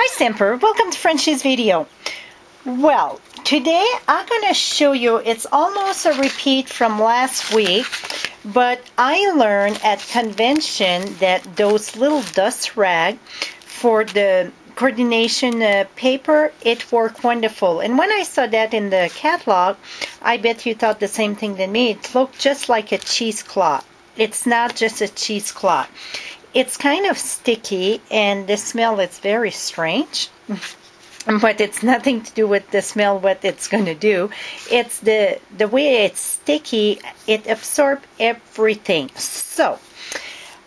Hi Semper, welcome to Frenchie's video. Well, today I'm going to show you, it's almost a repeat from last week, but I learned at convention that those little dust rag for the Core'dination uh, paper, it worked wonderful. And when I saw that in the catalog, I bet you thought the same thing than me. It looked just like a cheesecloth. It's not just a cheesecloth. It's kind of sticky and the smell is very strange. but it's nothing to do with the smell what it's going to do. It's the the way it's sticky it absorbs everything. So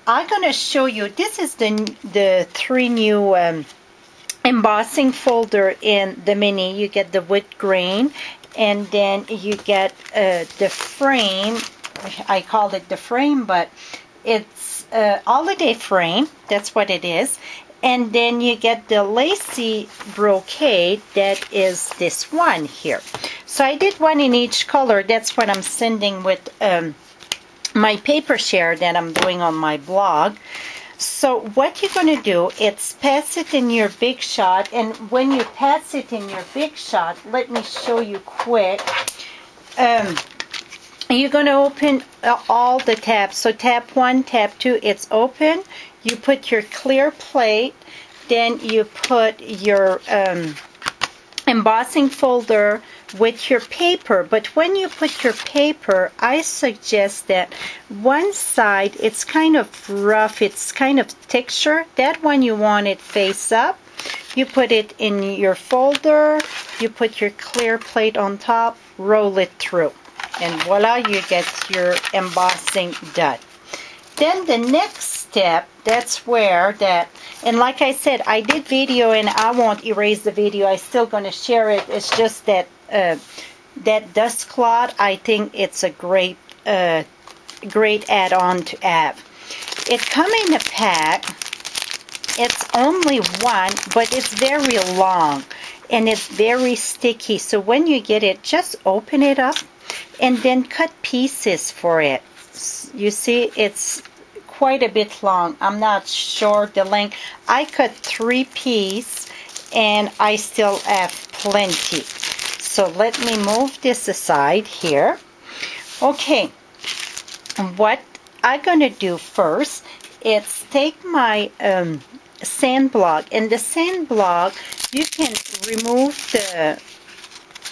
i'm going to show you this is the the three new um, embossing folder in the mini you get the wood grain and then you get uh, the frame. I call it the frame but it's a holiday frame that's what it is. And then you get the lacy brocade that is this one here. So I did one in each color. That's what I'm sending with um, my paper share that I'm doing on my blog. So what you're going to do it's pass it in your big shot. And when you pass it in your big shot let me show you quick. Um, you're going to open uh, all the tabs. So tab 1 tab 2 it's open. You put your clear plate. Then you put your um, embossing folder with your paper. But when you put your paper I suggest that one side it's kind of rough. It's kind of texture. That one you want it face up. You put it in your folder. You put your clear plate on top. Roll it through and voila you get your embossing done. Then the next step that's where that and like I said I did video and I won't erase the video I still to share it. It's just that uh, that dust cloth I think it's a great uh, great add-on to have. It come in a pack. It's only one but it's very long and it's very sticky. So when you get it just open it up and then cut pieces for it you see it's quite a bit long. I'm not sure the length. I cut three pieces and I still have plenty. So let me move this aside here. Okay, what I'm going to do first is take my um, sand block and the sand block you can remove the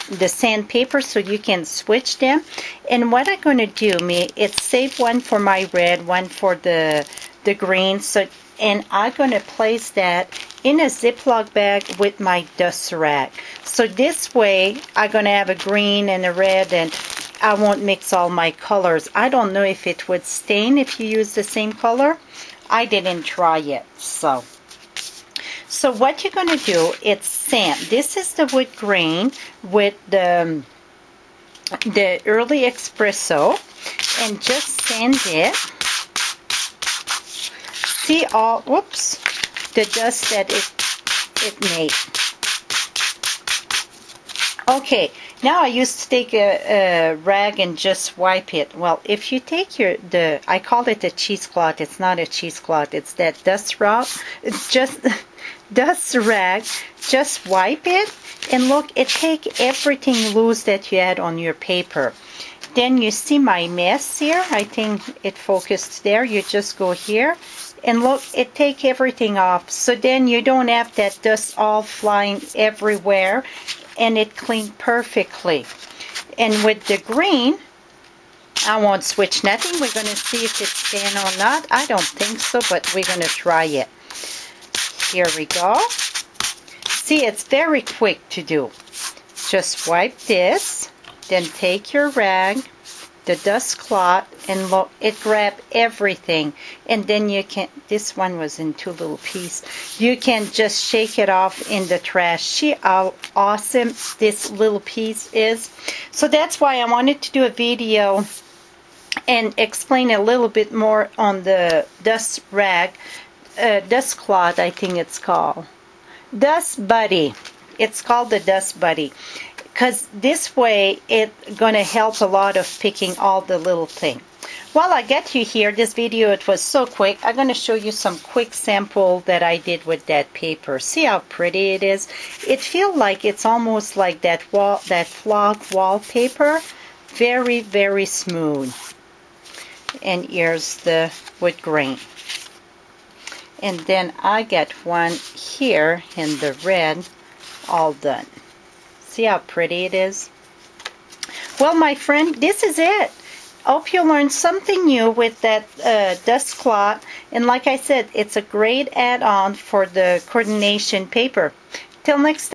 the sandpaper so you can switch them. And what I'm going to do me is save one for my red one for the the green. So and I'm going to place that in a Ziploc bag with my dust rack. So this way I'm going to have a green and a red and I won't mix all my colors. I don't know if it would stain if you use the same color. I didn't try it so so what you're going to do, it's sand. This is the wood grain with the, the early espresso and just sand it. See all, whoops, the dust that it, it made. Okay, now I used to take a, a, rag and just wipe it. Well, if you take your, the, I call it a cheesecloth. It's not a cheesecloth. It's that dust rag. It's just, dust rag, just wipe it and look, it take everything loose that you had on your paper. Then you see my mess here. I think it focused there. You just go here and look, it take everything off. So then you don't have that dust all flying everywhere and it cleaned perfectly. And with the green, I won't switch nothing. We're going to see if it's staying or not. I don't think so, but we're going to try it. Here we go. See, it's very quick to do. Just wipe this, then take your rag, the dust cloth, and look, it grab everything. And then you can, this one was in two little pieces. You can just shake it off in the trash. See how awesome this little piece is? So that's why I wanted to do a video and explain a little bit more on the dust rag uh, dust cloth, I think it's called. Dust Buddy. It's called the Dust Buddy. Because this way, it's going to help a lot of picking all the little things. While I get you here, this video, it was so quick. I'm going to show you some quick sample that I did with that paper. See how pretty it is? It feels like it's almost like that wall, that vlog wallpaper. Very, very smooth. And here's the wood grain. And then I get one here in the red, all done. See how pretty it is? Well, my friend, this is it. Hope you learned something new with that uh, dust cloth. And like I said, it's a great add-on for the Core'dination paper. Till next time.